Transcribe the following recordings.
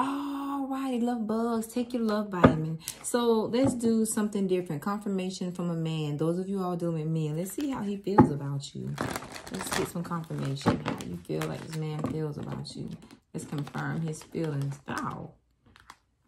All right, love bugs. Take your love vitamin. So let's do something different. Confirmation from a man. Those of you all dealing with men, let's see how he feels about you. Let's get some confirmation. How you feel like this man feels about you. Let's confirm his feelings. Ow.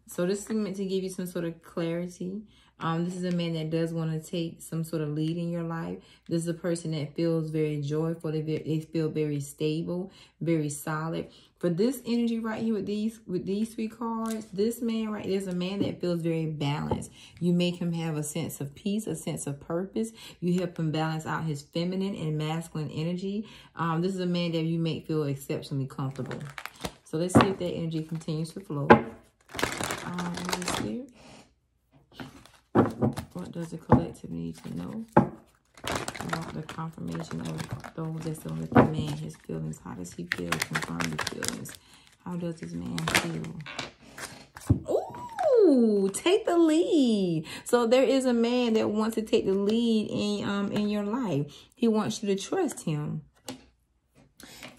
So this is meant to give you some sort of clarity. Um, this is a man that does want to take some sort of lead in your life. This is a person that feels very joyful. They, they feel very stable, very solid. For this energy right here with these with these three cards, this man right there's a man that feels very balanced. You make him have a sense of peace, a sense of purpose. You help him balance out his feminine and masculine energy. Um, this is a man that you make feel exceptionally comfortable. So let's see if that energy continues to flow. Um. What does the collective need to know? The confirmation of those that's dealing with the man, his feelings. How does he feel? Confirm the feelings. How does this man feel? Ooh, take the lead. So there is a man that wants to take the lead in um in your life. He wants you to trust him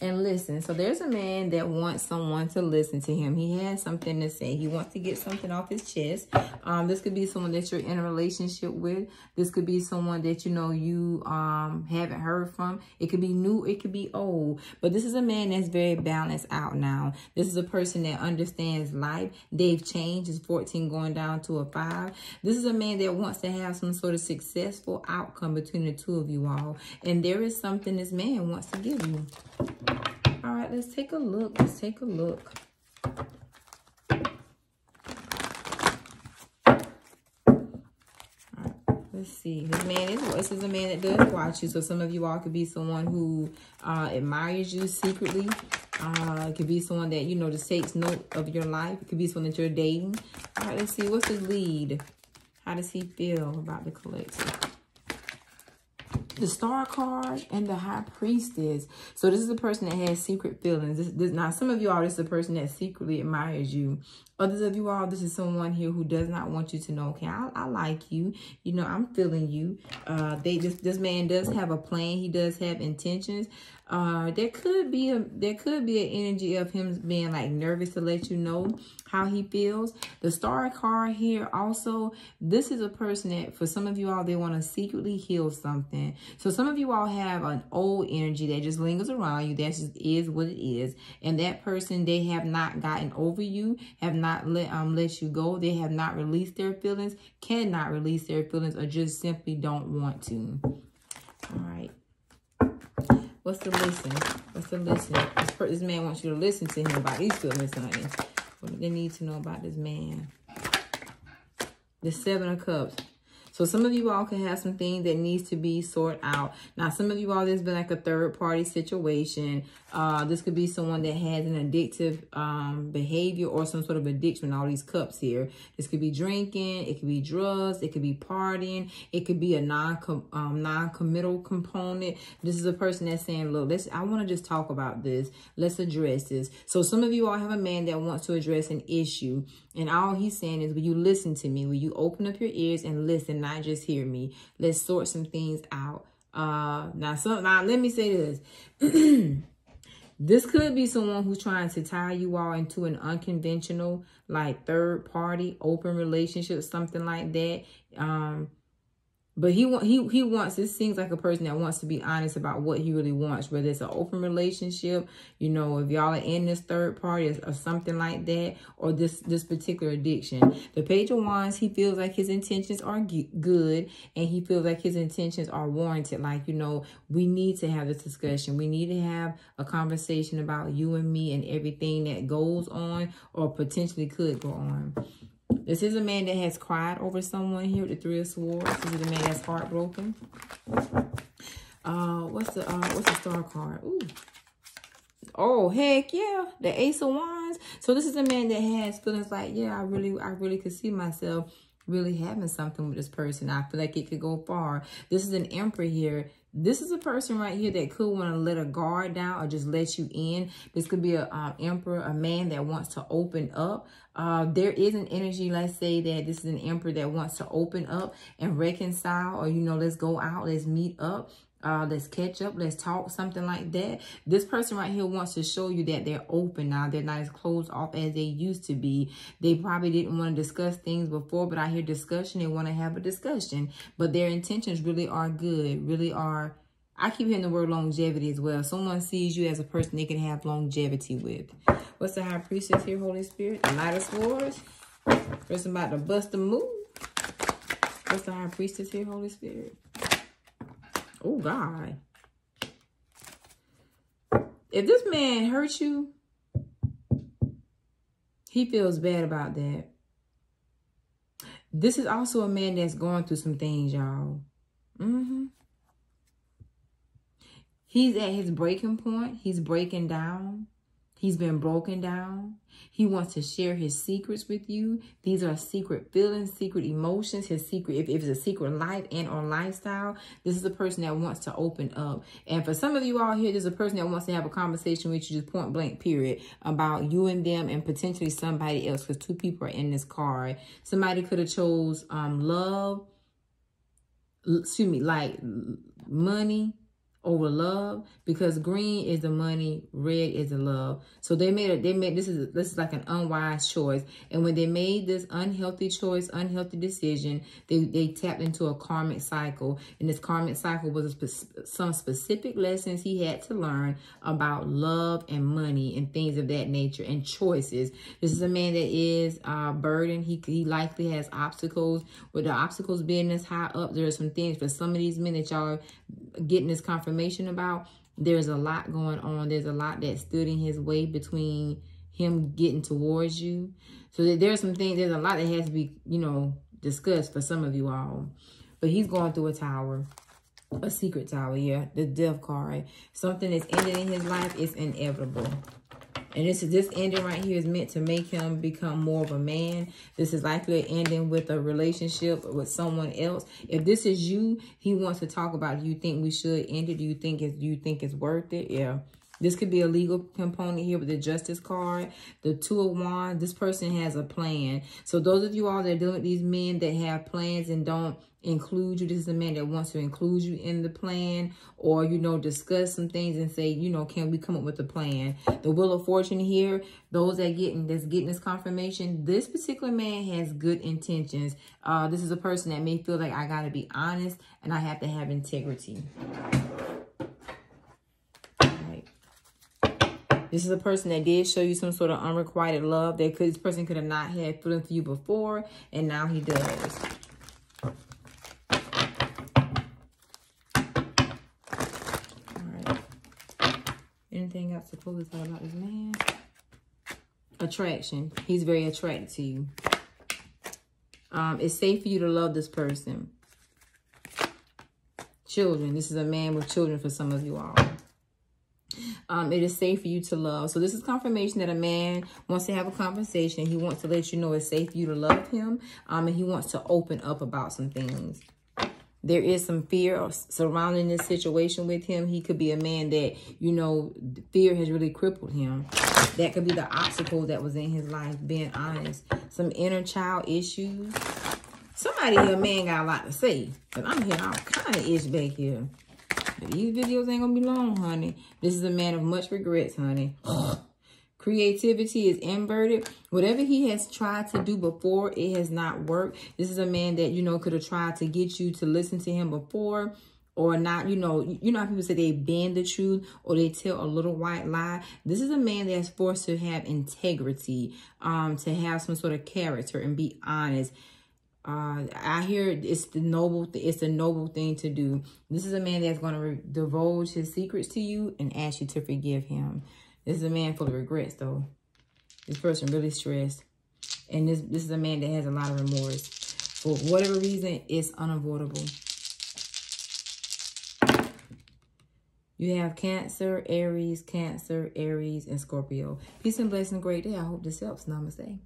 and listen. So there's a man that wants someone to listen to him. He has something to say. He wants to get something off his chest. Um, this could be someone that you're in a relationship with. This could be someone that, you know, you um, haven't heard from. It could be new. It could be old. But this is a man that's very balanced out now. This is a person that understands life. They've changed. It's 14 going down to a 5. This is a man that wants to have some sort of successful outcome between the two of you all. And there is something this man wants to give you. All right, let's take a look. Let's take a look. let's see. This man is this is a man that does watch you. So some of you all could be someone who uh, admires you secretly. Uh, it could be someone that, you know, just takes note of your life. It could be someone that you're dating. All right, let's see. What's his lead? How does he feel about the collective? The star card and the high priestess. So this is a person that has secret feelings. This, this, now, some of you all, this is a person that secretly admires you. Others of you all, this is someone here who does not want you to know, okay, I, I like you. You know, I'm feeling you. Uh, they just This man does have a plan. He does have intentions. Uh, there could be a there could be an energy of him being like nervous to let you know how he feels. The star card here also, this is a person that for some of you all, they want to secretly heal something. So some of you all have an old energy that just lingers around you. That just is what it is. And that person, they have not gotten over you, have not let um let you go. They have not released their feelings, cannot release their feelings, or just simply don't want to. All right. What's the listen? What's the listen? This, this man wants you to listen to him about these feelings, honey. What do they need to know about this man? The Seven of Cups. So some of you all can have some things that needs to be sorted out. Now, some of you all, there's been like a third party situation. Uh, this could be someone that has an addictive um, behavior or some sort of addiction. All these cups here. This could be drinking. It could be drugs. It could be partying. It could be a non um, non-committal component. This is a person that's saying, look, let's, I want to just talk about this. Let's address this. So some of you all have a man that wants to address an issue. And all he's saying is, will you listen to me? Will you open up your ears and listen, not just hear me? Let's sort some things out. Uh, now, some, now let me say this. this could be someone who's trying to tie you all into an unconventional, like third party, open relationship, something like that. Um, but he he he wants this seems like a person that wants to be honest about what he really wants, whether it's an open relationship, you know, if y'all are in this third party or, or, something like that, or this this particular addiction. The page of wands, he feels like his intentions are good and he feels like his intentions are warranted. Like, you know, we need to have this discussion. We need to have a conversation about you and me and everything that goes on or potentially could go on. This is a man that has cried over someone here the Three of Swords. This is a man that's heartbroken. Uh, what's the uh, what's the star card? Ooh. Oh, heck yeah. The Ace of Wands. So this is a man that has feelings like, yeah, I really, I really could see myself really having something with this person. I feel like it could go far. This is an emperor here this is a person right here that could want to let a guard down or just let you in. This could be an um, emperor, a man that wants to open up. Uh, there is an energy, let's say that this is an emperor that wants to open up and reconcile or, you know, let's go out, let's meet up. Uh, let's catch up, let's talk, something like that. This person right here wants to show you that they're open now. They're not as closed off as they used to be. They probably didn't want to discuss things before, but I hear discussion. They want to have a discussion, but their intentions really are good, really are I keep hearing the word longevity as well. Someone sees you as a person they can have longevity with. What's the high priestess here, Holy Spirit? The Knight of Swords. Person about to bust a move. What's the high priestess here, Holy Spirit? Oh, God. If this man hurt you, he feels bad about that. This is also a man that's going through some things, y'all. Mm-hmm. He's at his breaking point. He's breaking down. He's been broken down. He wants to share his secrets with you. These are secret feelings, secret emotions, his secret, if, if it's a secret life and or lifestyle, this is a person that wants to open up. And for some of you all here, there's a person that wants to have a conversation with you, just point blank period, about you and them and potentially somebody else because two people are in this card. Somebody could have chose um, love, excuse me, like money, over love because green is the money, red is the love. So they made it. They made this is this is like an unwise choice. And when they made this unhealthy choice, unhealthy decision, they they tapped into a karmic cycle. And this karmic cycle was spe some specific lessons he had to learn about love and money and things of that nature and choices. This is a man that is uh, burdened. He he likely has obstacles. With the obstacles being this high up, there are some things for some of these men that y'all getting this confirmation about, there's a lot going on. There's a lot that stood in his way between him getting towards you. So there's some things, there's a lot that has to be, you know, discussed for some of you all. But he's going through a tower. A secret tower, yeah. The death card. Something that's ended in his life is inevitable. And this is this ending right here is meant to make him become more of a man. This is likely ending with a relationship with someone else. If this is you, he wants to talk about do you think we should end it? Do you think it's do you think it's worth it? Yeah. This could be a legal component here with the justice card, the two of wands. This person has a plan. So those of you all that are dealing with these men that have plans and don't include you. This is a man that wants to include you in the plan or, you know, discuss some things and say, you know, can we come up with a plan? The Wheel of Fortune here, those that getting that's getting this confirmation, this particular man has good intentions. Uh, this is a person that may feel like I got to be honest and I have to have integrity. This is a person that did show you some sort of unrequited love. That could, this person could have not had feelings for you before, and now he does. Alright. Anything else to pull this out about this man? Attraction. He's very attracted to you. Um, it's safe for you to love this person. Children. This is a man with children for some of you all. Um, it is safe for you to love. So this is confirmation that a man wants to have a conversation. He wants to let you know it's safe for you to love him. Um, and he wants to open up about some things. There is some fear surrounding this situation with him. He could be a man that, you know, fear has really crippled him. That could be the obstacle that was in his life, being honest. Some inner child issues. Somebody here, man, got a lot to say. But I'm hearing all kind of ish back here. These videos ain't gonna be long, honey. This is a man of much regrets, honey. Creativity is inverted. Whatever he has tried to do before, it has not worked. This is a man that, you know, could have tried to get you to listen to him before or not, you know, you know how people say they bend the truth or they tell a little white lie. This is a man that's forced to have integrity, um, to have some sort of character and be honest. Uh, I hear it's the noble, it's the noble thing to do. This is a man that's going to divulge his secrets to you and ask you to forgive him. This is a man full of regrets, though. This person really stressed. And this, this is a man that has a lot of remorse. For whatever reason, it's unavoidable. You have Cancer, Aries, Cancer, Aries, and Scorpio. Peace and blessing. Great day. I hope this helps. Namaste.